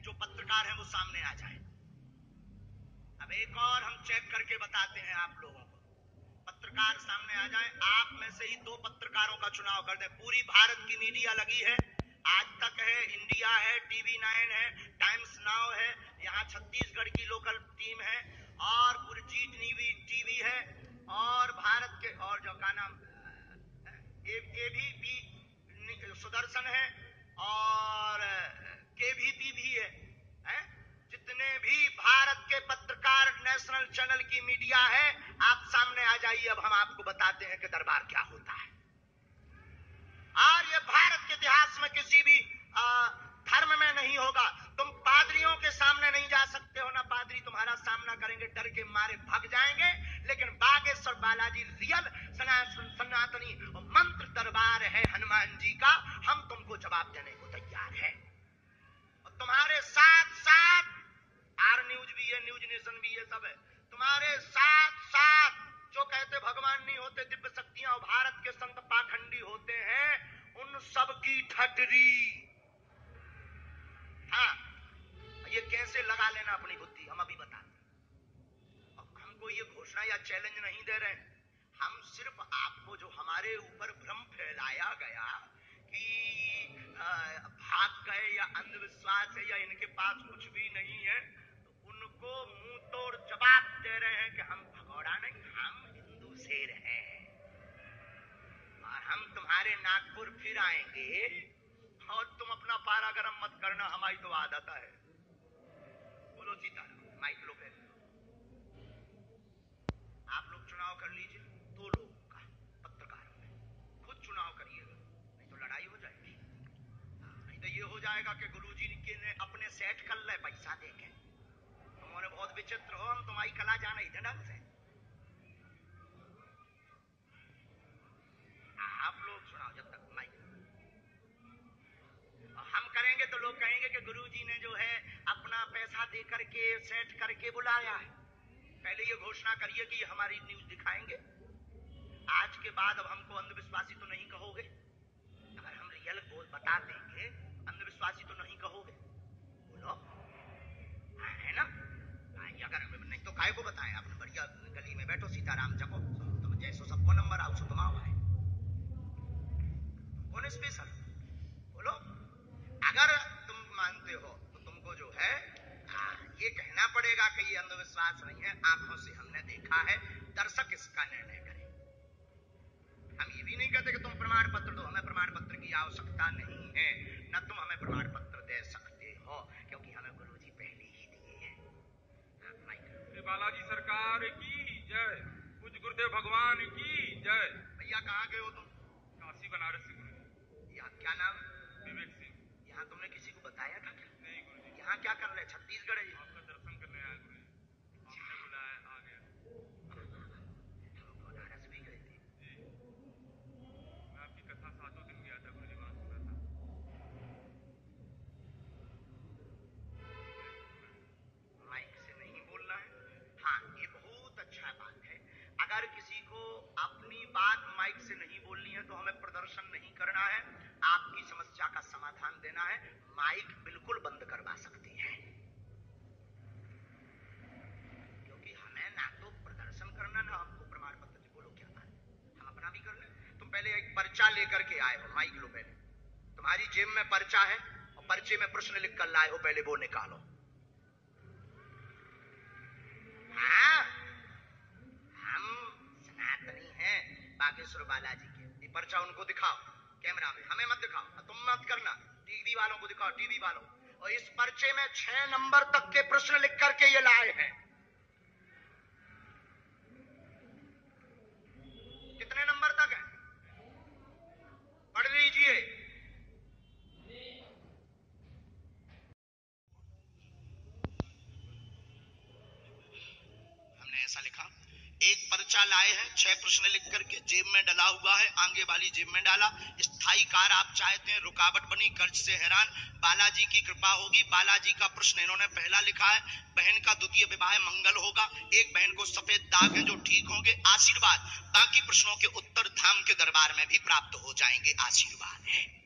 हैं, जो पत्रकार हैं, वो सामने आ जाए। अब एक और हम चेक करके बताते हैं आप लोगों को। पत्रकार सामने आ जाए। आप में से ही दो पत्रकारों का चुनाव कर दें। पूरी भारत की मीडिया लगी है। आज तक है, इंडिया है, टीवी नाइन है, टाइम्स नाउ है, यहाँ छत्तीसगढ़ की लोकल टीम है, और पूरी जी टीवी टीवी है, और भारत के, और जो का नाम, ए भी भी सुदर्शन है और केवीपी भी है, है जितने भी भारत के पत्रकार नेशनल चैनल की मीडिया है आप सामने आ जाइए अब हम आपको बताते हैं कि दरबार क्या होता है। और ये भारत के इतिहास में किसी भी आ, धर्म में नहीं होगा। तुम पादरियों के सामने नहीं जा सकते हो ना पादरी तुम्हारा सामना करेंगे डर के मारे भाग जाएँगे। लेकिन बागेश्वर बालाजी रियल सनातनी मंत्र दरबार है हनुमान जी का। हम तुमको जवाब देने को तैयार है। और तुम्हारे साथ साथ आर न्यूज़ भी है न्यूज़ नेशन भी है सब है। तुम्हारे साथ की हाँ ये कैसे लगा लेना अपनी बुद्धि? हम अभी बताते हमको ये घोषणा या चैलेंज नहीं दे रहे हम सिर्फ़ आपको जो हमारे ऊपर भ्रम फैलाया गया कि भाग गए या अंधविश्वास है या इनके पास कुछ भी नहीं है तो उनको मुँह तोड़ जवाब दे रहे हैं कि हम भगौड़ा नहीं, हम हिंदू शेर हैं। और हम तुम्हारे नागपुर फिर आएँगे। और तुम अपना पारा गरम मत करना, हमारी तो आदत है। बोलो सीताराम। माइक लो पहले आप लोग चुनाव कर लीजिए, दो लोगों का, पत्रकारों खुद चुनाव करिएगा, नहीं तो लड़ाई हो जाएगी। नहीं तो ये हो जाएगा कि गुरु जी ने अपने सेट कर ले पैसा दे के तुम्हारे बहुत विचित्र हो, हम तुम्हारी कला जाना ही ढंग से आप लोग सुनाओ जब तक माइक हम करेंगे तो लोग कहेंगे कि गुरु जी ने जो है अपना पैसा दे करके सेट करके बुलाया है। पहले ये घोषणा करिए कि हमारी न्यूज़ दिखाएँगे। आज के बाद अब हमको अंधविश्वासी तो नहीं कहोगे। अगर हम रियल बोल बता देंगे, अंधविश्वासी तो नहीं कहोगे। बोलो। है ना? अगर नहीं तो काय को बताएँ? आप बढ़िया गली में बैठो, सीताराम जपो तुम जैसो सबको नंबर आओ सो तुम आओ है। कौन स्पेशल बोलो अगर तुम मानते हो तो तुमको जो है आ, ये कहना पड़ेगा कि ये अंधविश्वास नहीं है आँखों से हमने देखा है दर्शक इसका निर्णय करें। हम ये भी नहीं कहते कि तुम प्रमाण पत्र दो हमें प्रमाण पत्र की आवश्यकता नहीं है न तुम हमें प्रमाण पत्र दे सकते हो क्योंकि हमें गुरु जी पहले ही दिए हैं। बालाजी सरकार की जय कुछ गुरुदेव भगवान की जय। भैया कहाँ गए हो तुम? काशी बनारस से गुरु यहाँ क्या नाम? विवेक सिंह। यहाँ तुमने किसी को बताया था क्या? नहीं गुरु जी यहाँ क्या कर रहे छत्तीसगढ़ अगर किसी को अपनी बात माइक से नहीं बोलनी है तो हमें प्रदर्शन नहीं करना है। आपकी समस्या का समाधान देना है। माइक बिल्कुल बंद करवा सकती है। क्योंकि हमें ना तो प्रदर्शन करना, ना हमको प्रमाण पत्र से बोलो क्या बात हम अपना भी कर ले। तुम पहले एक पर्चा लेकर के आए हो, माइक लो पहले। तुम्हारी जेब में पर्चा है और पर्चे में प्रश्न लिख कर लाए हो, पहले वो निकालो हाँ, हम सनातनी हैं बागेश्वर बालाजी के ये पर्चा उनको दिखाओ, कैमरा में। हमें मत दिखाओ तुम मत करना। टीवी वालों को दिखाओ, टीवी वालों। और इस पर्चे में छह नंबर तक के प्रश्न लिख करके ये लाए हैं। कितने नंबर तक है? पढ़ लीजिए। हमने ऐसा लिखा एक पर्चा लाए हैं, छह प्रश्न लिख करके जेब में डला हुआ है, आगे वाली जेब में डाला। स्थायी कार आप चाहते हैं, रुकावट बनी कर्ज से हैरान। बालाजी की कृपा होगी, बालाजी का प्रश्न इन्होंने पहला लिखा है। बहन का द्वितीय विवाह मंगल होगा, एक बहन को सफ़ेद दाग है जो ठीक होंगे, आशीर्वाद। बाकी प्रश्नों के उत्तर धाम के दरबार में भी प्राप्त हो जाएँगे, आशीर्वाद है।